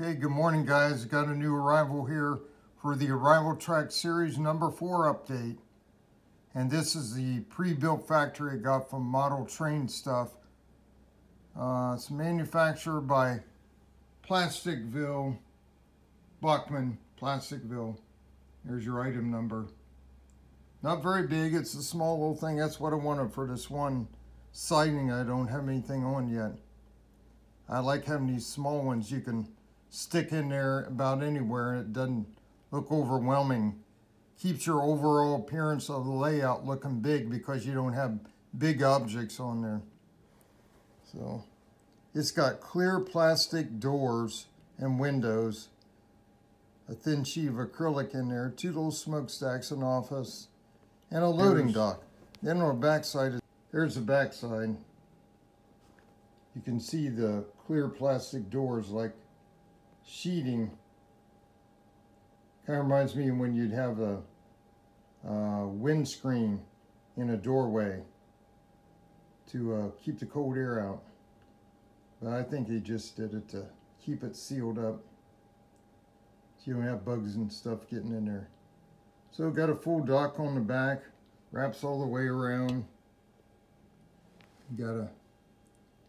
Okay, good morning guys. Got a new arrival here for the Arrival Track Series number 4 update. And this is the pre-built factory I got from Model Train Stuff. Uh, it's manufactured by Plasticville, Bachmann Plasticville. There's your item number. Not very big, it's a small little thing. That's what I wanted for this one siding I don't have anything on yet. I like having these small ones you can stick in there about anywhere and it doesn't look overwhelming. Keeps your overall appearance of the layout looking big because you don't have big objects on there. So it's got clear plastic doors and windows, a thin sheet of acrylic in there, two little smokestacks in office, and a loading there's, dock. Then on the back side, there's the backside. You can see the clear plastic doors like sheeting kind of reminds me of when you'd have a, a windscreen in a doorway to uh, keep the cold air out. But I think they just did it to keep it sealed up so you don't have bugs and stuff getting in there. So got a full dock on the back, wraps all the way around. Got a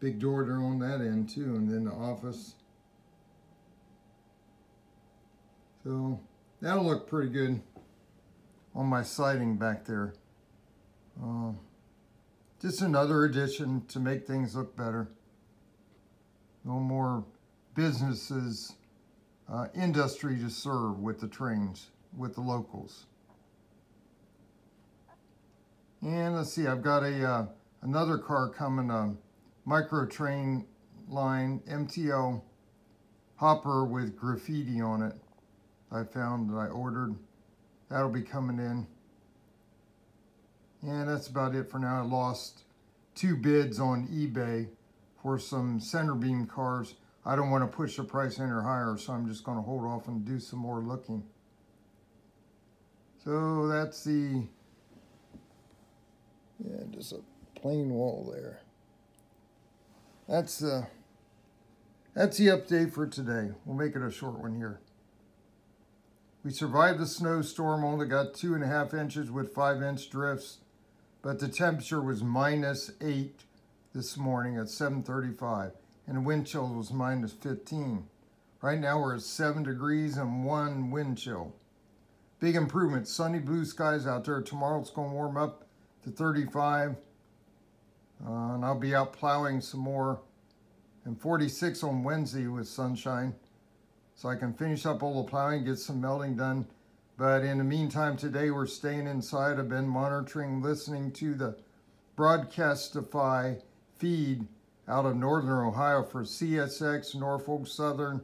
big door there on that end too, and then the office So that'll look pretty good on my siding back there. Uh, just another addition to make things look better. No more businesses, uh, industry to serve with the trains, with the locals. And let's see, I've got a uh, another car coming, a micro train line MTL hopper with graffiti on it. I found that I ordered. That'll be coming in. And that's about it for now. I lost two bids on eBay for some center beam cars. I don't want to push the price any higher, so I'm just going to hold off and do some more looking. So that's the, yeah, just a plain wall there. That's, uh, that's the update for today. We'll make it a short one here. We survived the snowstorm, only got two and a half inches with five inch drifts, but the temperature was minus eight this morning at 7.35 and the wind chill was minus 15. Right now we're at seven degrees and one wind chill. Big improvement, sunny blue skies out there. Tomorrow it's gonna warm up to 35 uh, and I'll be out plowing some more and 46 on Wednesday with sunshine so I can finish up all the plowing, get some melting done. But in the meantime, today we're staying inside. I've been monitoring, listening to the Broadcastify feed out of Northern Ohio for CSX, Norfolk Southern,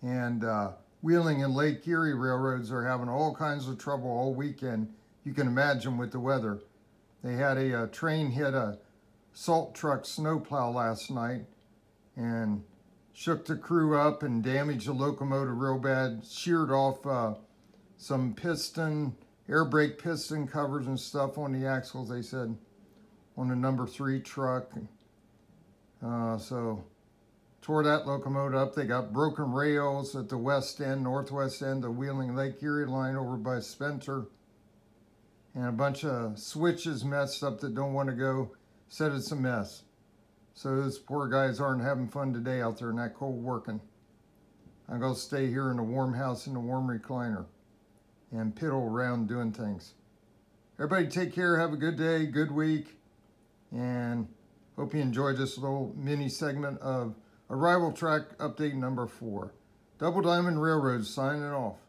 and uh, Wheeling and Lake Erie railroads are having all kinds of trouble all weekend. You can imagine with the weather. They had a, a train hit a salt truck snowplow last night, and shook the crew up and damaged the locomotive real bad, sheared off uh, some piston, air brake piston covers and stuff on the axles, they said, on the number three truck. Uh, so tore that locomotive up. They got broken rails at the west end, northwest end, the Wheeling Lake Erie line over by Spencer. And a bunch of switches messed up that don't want to go. Said it's a mess. So those poor guys aren't having fun today out there in that cold working. I'm going to stay here in the warm house in the warm recliner and piddle around doing things. Everybody take care. Have a good day, good week, and hope you enjoyed this little mini segment of Arrival Track Update number four. Double Diamond Railroad signing off.